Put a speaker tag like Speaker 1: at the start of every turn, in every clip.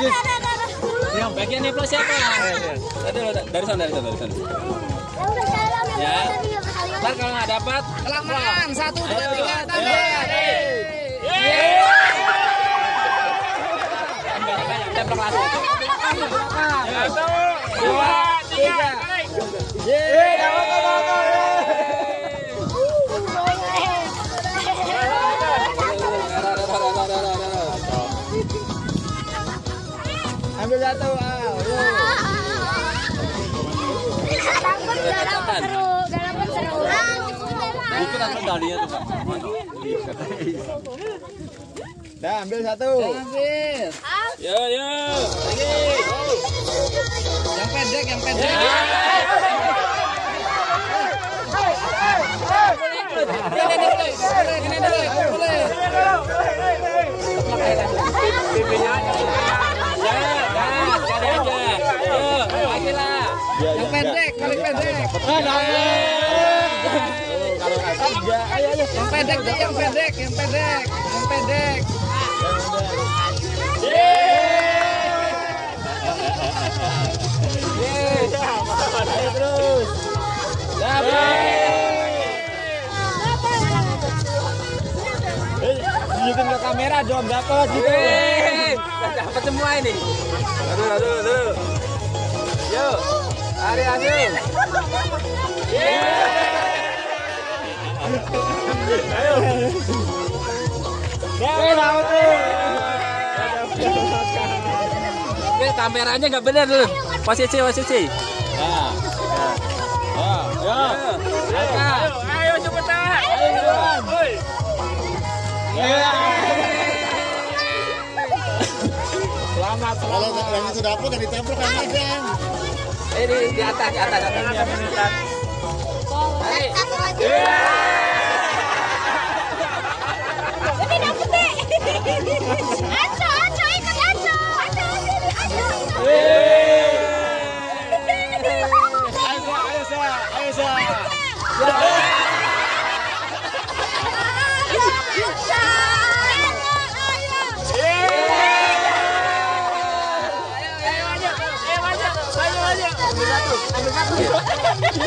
Speaker 1: Yang bagian nempel siapa? Tadi dari sana dari sana dari sana. Ya. Ntar kalau nggak dapat,
Speaker 2: Kelamaan, satu, dua, tiga, tambah.
Speaker 1: tempel langsung.
Speaker 2: Satu, dua, tiga. Yeay, Ambil satu, ah.
Speaker 1: Aku dalinya tuh.
Speaker 2: Dah, ambil satu. Ambil.
Speaker 1: Yo yo. Lagi.
Speaker 2: Yang pendek, yang pendek. Ini dulu, boleh.
Speaker 1: Ya,
Speaker 2: pendek, paling pendek. Yang pendek yang pendek, yang pendek, yang pendek.
Speaker 3: Tunjukin ke kamera dong dapat gitu.
Speaker 1: Dapat semua ini. Aduh, aduh, aduh. Yo, Ari aduh.
Speaker 3: Eh, dapat tuh.
Speaker 1: Oke, kameranya nggak benar dulu. Posisi, posisi.
Speaker 3: Ya. Ya. Ya. Ayo cepetan. Ayo cepetan. Selamat,
Speaker 4: Kalau
Speaker 3: selamat.
Speaker 4: yang itu kan aja.
Speaker 1: Ini di atas, di atas, di atas. Ari.
Speaker 3: Ayo, ayo, Sa. Ayo,
Speaker 5: Yeah.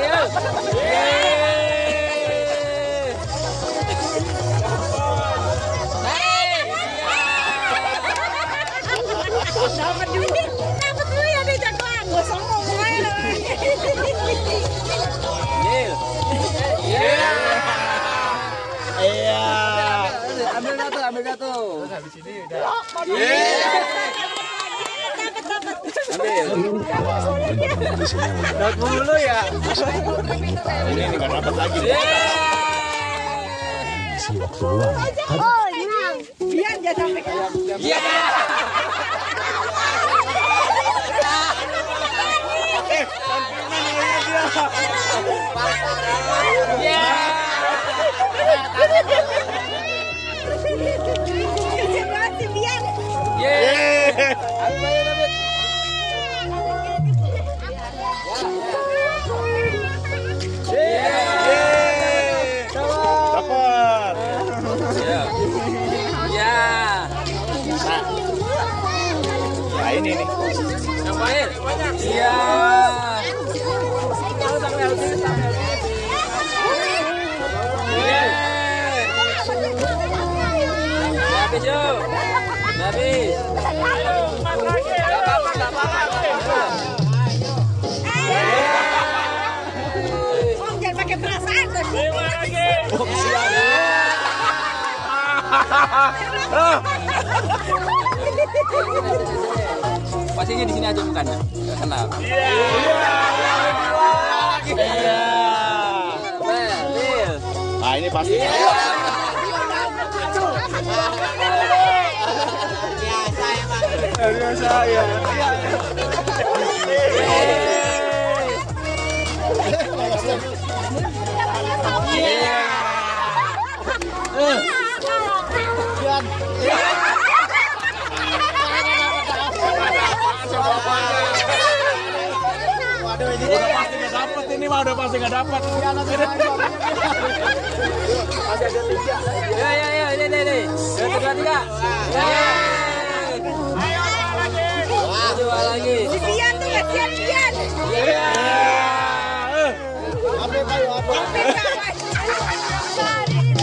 Speaker 1: Ayo.
Speaker 5: Dapat dulu. Dapat dulu ya di jagoan. Gua sombong aja.
Speaker 1: Nil. Iya.
Speaker 3: Iya.
Speaker 2: Ambil ambil satu.
Speaker 3: Dapat mulu ya. Ini nggak dapat lagi.
Speaker 4: Isi waktu luang.
Speaker 5: Oh, menang.
Speaker 2: Biar jangan sampai Iya.
Speaker 1: Iya.
Speaker 5: Iya.
Speaker 1: Habis.
Speaker 5: Om jangan pakai perasaan
Speaker 3: siapa?
Speaker 1: Pastinya di sini aja bukannya. Gak kenal.
Speaker 3: Iya.
Speaker 1: Beril.
Speaker 4: Nah ini pasti.
Speaker 3: Biasa ya. Ini mah udah pasti nggak dapat.
Speaker 1: Ya ya ya, ini ini ini. Satu dua tiga. Ya. Dua lagi.
Speaker 5: Pian tuh nggak pian pian.
Speaker 1: Iya.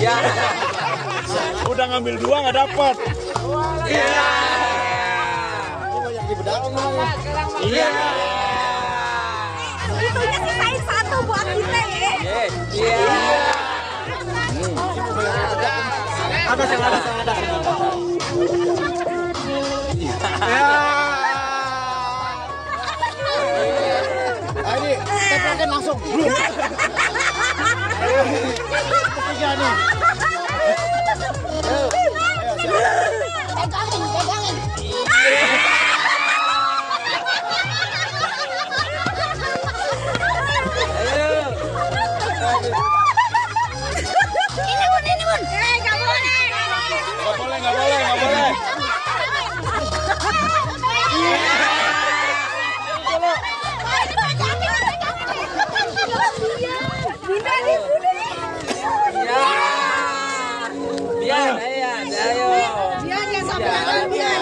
Speaker 1: Ya.
Speaker 3: Udah ngambil dua nggak dapat.
Speaker 1: Iya. Iya.
Speaker 5: Buat kita ya.
Speaker 1: Iya.
Speaker 3: Ada yang ada ada. Ya.
Speaker 4: Nah teplakan langsung. Nih.
Speaker 5: Boleh,
Speaker 3: nggak boleh, nggak boleh.
Speaker 1: Ya. Biar, ayo.
Speaker 5: Biar jangan sampai
Speaker 1: Biar,
Speaker 5: lagi, biar.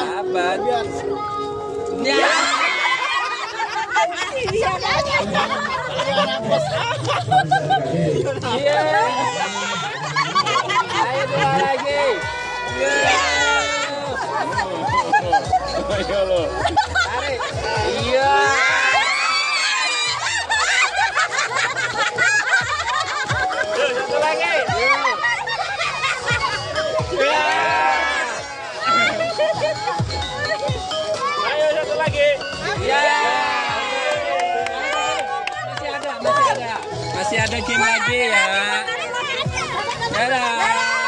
Speaker 1: biar. Ya.
Speaker 5: Biar aja.
Speaker 1: Iya. Ayo dua lagi. Iya.
Speaker 3: Ayo lo.
Speaker 1: Iya.
Speaker 3: Satu lagi. Ayo satu lagi.
Speaker 1: Iya. Masih ada, masih ada. Masih ada game lagi ya. Dadah.